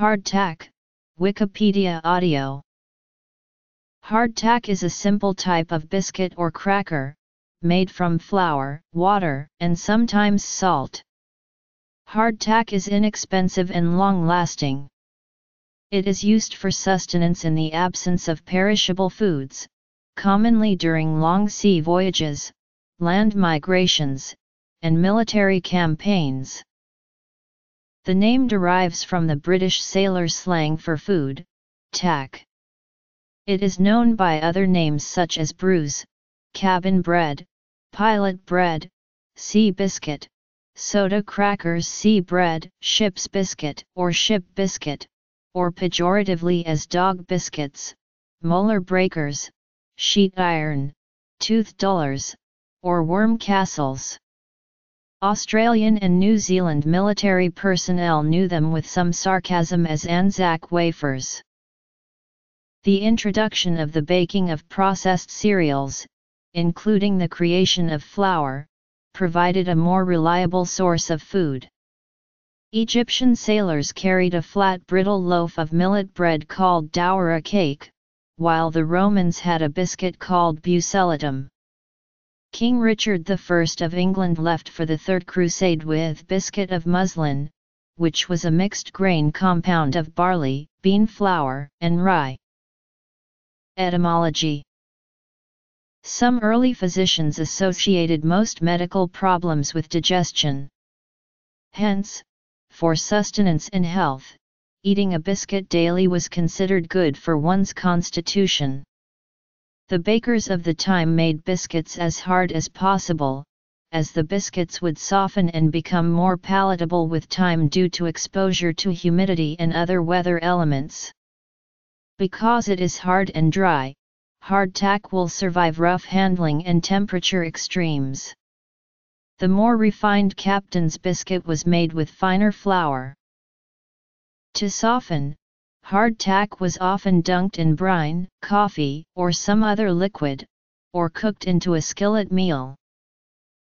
Hardtack, Wikipedia Audio Hardtack is a simple type of biscuit or cracker, made from flour, water, and sometimes salt. Hardtack is inexpensive and long-lasting. It is used for sustenance in the absence of perishable foods, commonly during long sea voyages, land migrations, and military campaigns. The name derives from the British sailor slang for food, tack. It is known by other names such as brewis, cabin bread, pilot bread, sea biscuit, soda crackers sea bread, ship's biscuit or ship biscuit, or pejoratively as dog biscuits, molar breakers, sheet iron, tooth dullers, or worm castles. Australian and New Zealand military personnel knew them with some sarcasm as Anzac wafers. The introduction of the baking of processed cereals, including the creation of flour, provided a more reliable source of food. Egyptian sailors carried a flat brittle loaf of millet bread called dhourra cake, while the Romans had a biscuit called buccellatum. King Richard I of England left for the Third Crusade with biscuit of muslin, which was a mixed grain compound of barley, bean flour, and rye. Etymology Some early physicians associated most medical problems with digestion. Hence, for sustenance and health, eating a biscuit daily was considered good for one's constitution. The bakers of the time made biscuits as hard as possible, as the biscuits would soften and become more palatable with time due to exposure to humidity and other weather elements. Because it is hard and dry, hardtack will survive rough handling and temperature extremes. The more refined captain's biscuit was made with finer flour. To soften, Hardtack was often dunked in brine, coffee, or some other liquid, or cooked into a skillet meal.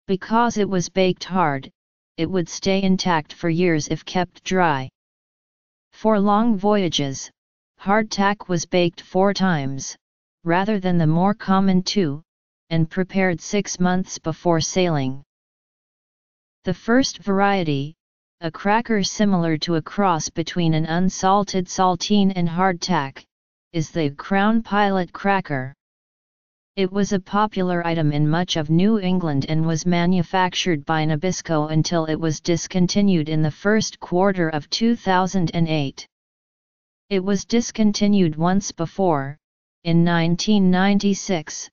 Because it was baked hard, it would stay intact for years if kept dry. For long voyages, hardtack was baked four times, rather than the more common two, and prepared six months before sailing. The first variety, a cracker similar to a cross between an unsalted saltine and hardtack, is the Crown Pilot cracker. It was a popular item in much of New England and was manufactured by Nabisco until it was discontinued in the first quarter of 2008. It was discontinued once before, in 1996,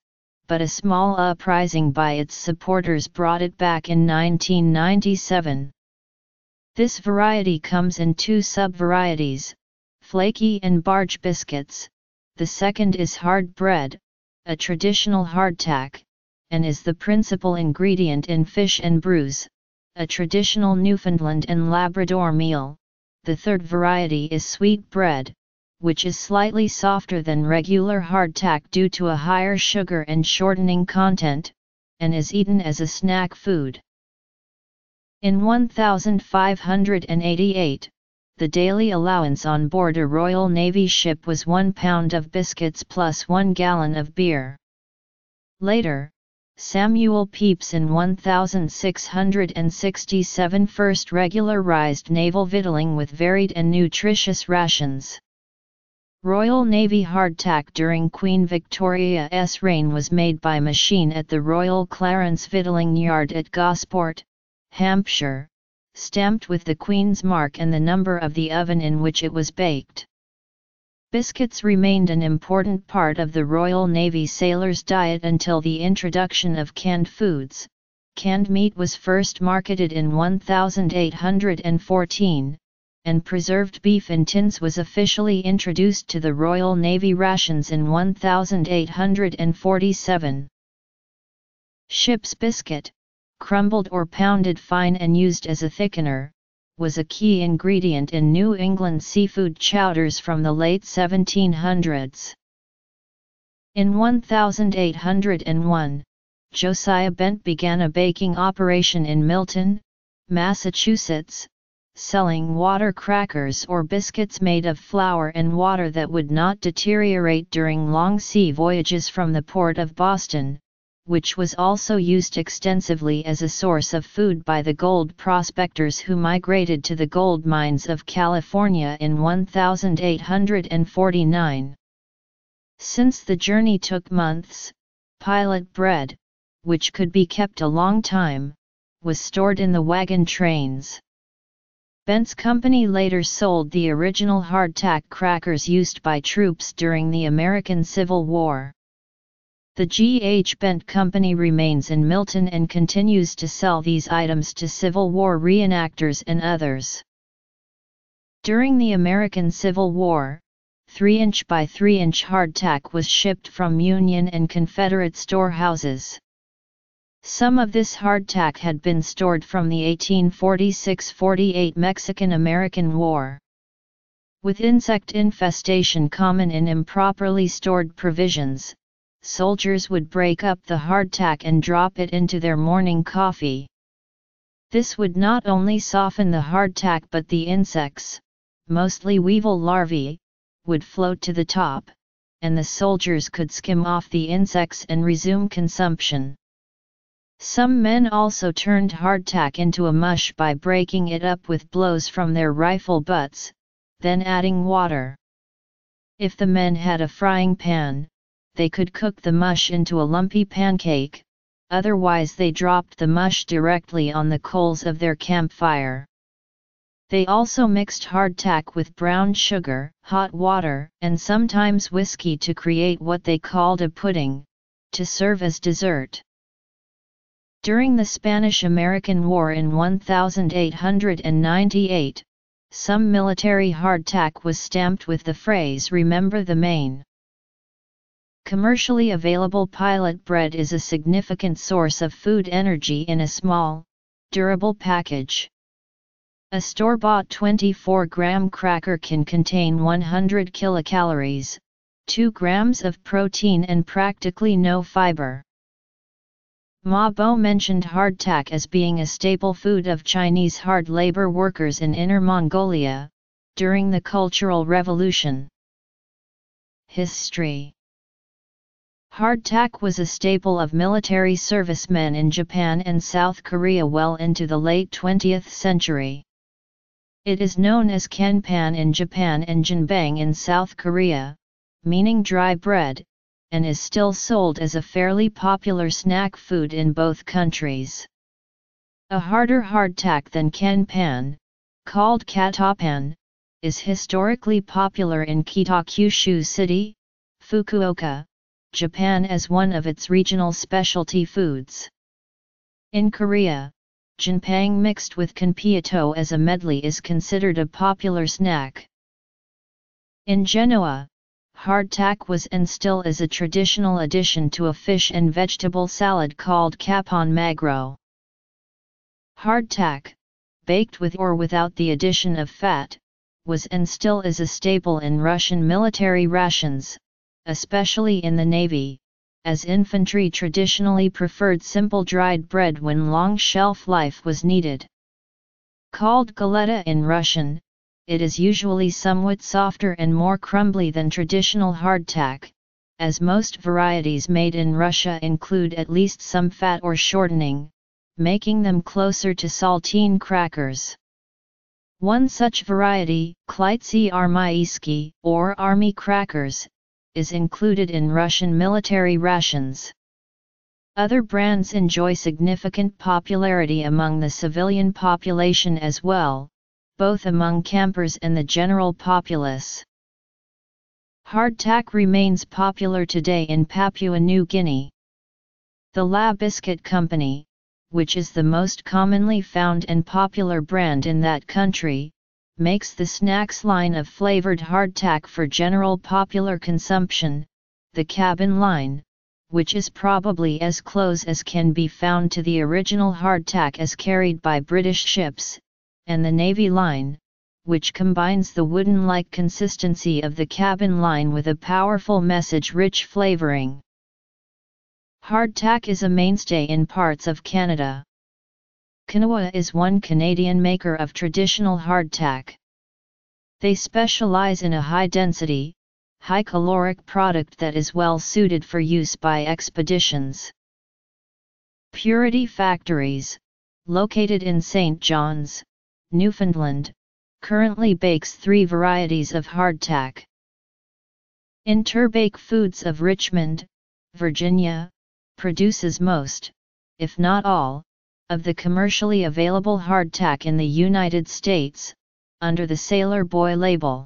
but a small uprising by its supporters brought it back in 1997. This variety comes in two sub-varieties, flaky and barge biscuits, the second is hard bread, a traditional hardtack, and is the principal ingredient in fish and brewis, a traditional Newfoundland and Labrador meal. The third variety is sweet bread, which is slightly softer than regular hardtack due to a higher sugar and shortening content, and is eaten as a snack food. In 1588, the daily allowance on board a Royal Navy ship was one pound of biscuits plus one gallon of beer. Later, Samuel Pepys in 1667 first regularized naval victualling with varied and nutritious rations. Royal Navy hardtack during Queen Victoria's reign was made by machine at the Royal Clarence Victualling Yard at Gosport, Hampshire, stamped with the Queen's mark and the number of the oven in which it was baked. Biscuits remained an important part of the Royal Navy sailors' diet until the introduction of canned foods. Canned meat was first marketed in 1814, and preserved beef in tins was officially introduced to the Royal Navy rations in 1847. Ship's biscuit, crumbled or pounded fine and used as a thickener, was a key ingredient in New England seafood chowders from the late 1700s. In 1801, Josiah Bent began a baking operation in Milton, Massachusetts, selling water crackers or biscuits made of flour and water that would not deteriorate during long sea voyages from the port of Boston, which was also used extensively as a source of food by the gold prospectors who migrated to the gold mines of California in 1849. Since the journey took months, pilot bread, which could be kept a long time, was stored in the wagon trains. Bent's company later sold the original hardtack crackers used by troops during the American Civil War. The G. H. Bent Company remains in Milton and continues to sell these items to Civil War reenactors and others. During the American Civil War, 3-inch by 3-inch hardtack was shipped from Union and Confederate storehouses. Some of this hardtack had been stored from the 1846–48 Mexican-American War. With insect infestation common in improperly stored provisions, soldiers would break up the hardtack and drop it into their morning coffee. This would not only soften the hardtack but the insects, mostly weevil larvae, would float to the top, and the soldiers could skim off the insects and resume consumption. Some men also turned hardtack into a mush by breaking it up with blows from their rifle butts, then adding water. If the men had a frying pan, they could cook the mush into a lumpy pancake, otherwise they dropped the mush directly on the coals of their campfire. They also mixed hardtack with brown sugar, hot water, and sometimes whiskey to create what they called a pudding, to serve as dessert. During the Spanish-American War in 1898, some military hardtack was stamped with the phrase Remember the Maine. Commercially available pilot bread is a significant source of food energy in a small, durable package. A store-bought 24-gram cracker can contain 100 kilocalories, 2 grams of protein and practically no fiber. Ma Bo mentioned hardtack as being a staple food of Chinese hard labor workers in Inner Mongolia, during the Cultural Revolution. History Hardtack was a staple of military servicemen in Japan and South Korea well into the late 20th century. It is known as kanpan in Japan and jinbang in South Korea, meaning dry bread, and is still sold as a fairly popular snack food in both countries. A harder hardtack than kanpan, called katapan, is historically popular in Kitakyushu City, Fukuoka, Japan as one of its regional specialty foods. In Korea, jinpang mixed with kanpiato as a medley is considered a popular snack. In Genoa, hardtack was and still is a traditional addition to a fish and vegetable salad called cappon magro. Hardtack, baked with or without the addition of fat, was and still is a staple in Russian military rations, especially in the Navy, as infantry traditionally preferred simple dried bread when long shelf life was needed. Called galeta in Russian, it is usually somewhat softer and more crumbly than traditional hardtack, as most varieties made in Russia include at least some fat or shortening, making them closer to saltine crackers. One such variety, Khlebtsy armeyskiye, or army crackers, is included in Russian military rations. Other brands enjoy significant popularity among the civilian population as well, both among campers and the general populace. Hardtack remains popular today in Papua New Guinea. The Lae Biscuit Company, which is the most commonly found and popular brand in that country, makes the snacks line of flavored hardtack for general popular consumption, the cabin line, which is probably as close as can be found to the original hardtack as carried by British ships, and the Navy line, which combines the wooden-like consistency of the cabin line with a powerful message-rich flavoring. Hardtack is a mainstay in parts of Canada. Kinawa is one Canadian maker of traditional hardtack. They specialize in a high-density, high-caloric product that is well suited for use by expeditions. Purity Factories, located in St. John's, Newfoundland, currently bakes three varieties of hardtack. Interbake Foods of Richmond, Virginia, produces most, if not all, of the commercially available hardtack in the United States, under the Sailor Boy label.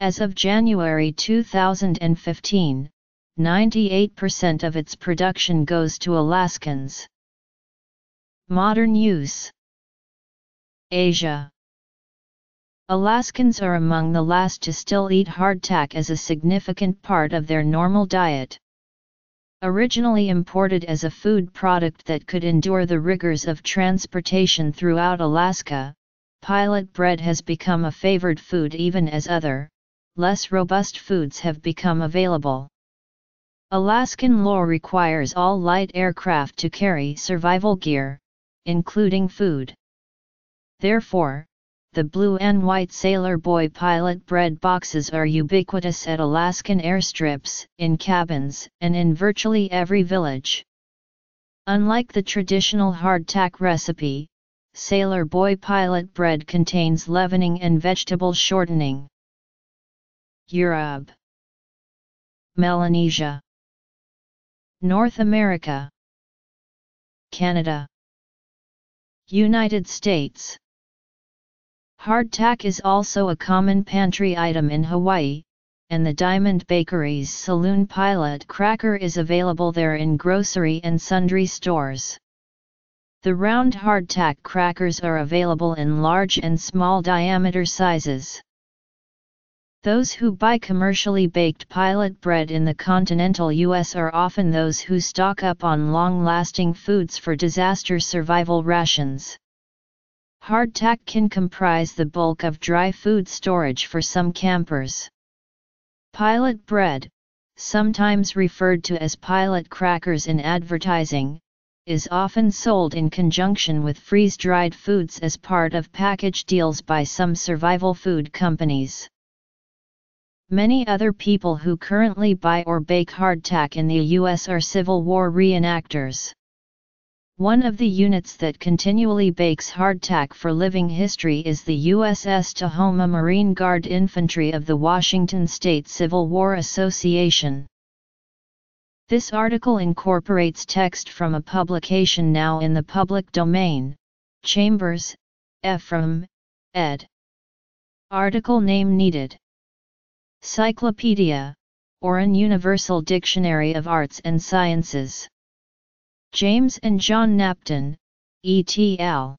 As of January 2015, 98% of its production goes to Alaskans. Modern use Asia Alaskans are among the last to still eat hardtack as a significant part of their normal diet. Originally imported as a food product that could endure the rigors of transportation throughout Alaska, pilot bread has become a favored food even as other, less robust foods have become available. Alaskan law requires all light aircraft to carry survival gear, including food. Therefore, the blue and white Sailor Boy pilot bread boxes are ubiquitous at Alaskan airstrips, in cabins, and in virtually every village. Unlike the traditional hardtack recipe, Sailor Boy pilot bread contains leavening and vegetable shortening. Europe. Melanesia. North America. Canada. United States Hardtack is also a common pantry item in Hawaii, and the Diamond Bakery's Saloon Pilot cracker is available there in grocery and sundry stores. The round hardtack crackers are available in large and small diameter sizes. Those who buy commercially baked pilot bread in the continental U.S. are often those who stock up on long-lasting foods for disaster survival rations. Hardtack can comprise the bulk of dry food storage for some campers. Pilot bread, sometimes referred to as pilot crackers in advertising, is often sold in conjunction with freeze-dried foods as part of package deals by some survival food companies. Many other people who currently buy or bake hardtack in the US are Civil War reenactors. One of the units that continually bakes hardtack for living history is the USS Tahoma Marine Guard Infantry of the Washington State Civil War Association. This article incorporates text from a publication now in the public domain, Chambers, Ephraim, ed. Article name needed. Cyclopedia, or an Universal Dictionary of Arts and Sciences. James and John Knapton, ETL.